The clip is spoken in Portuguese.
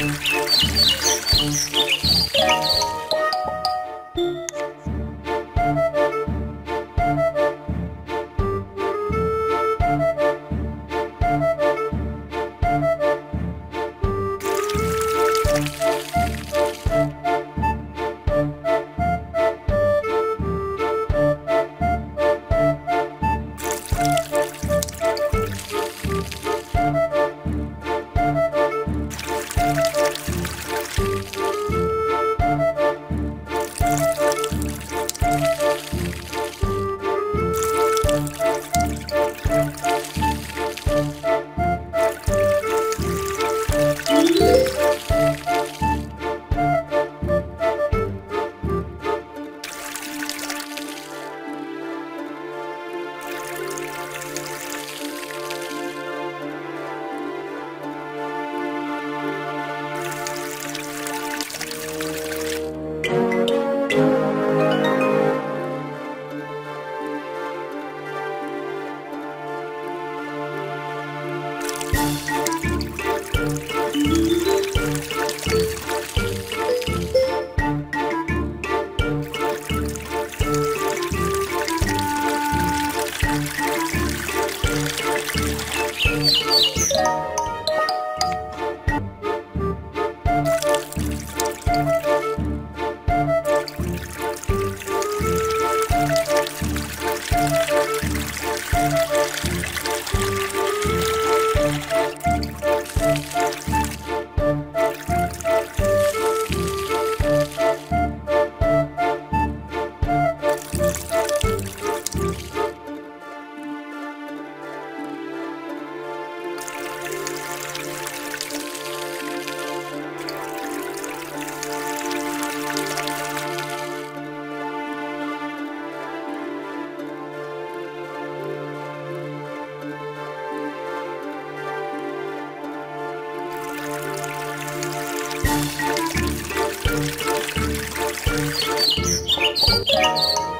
Música Música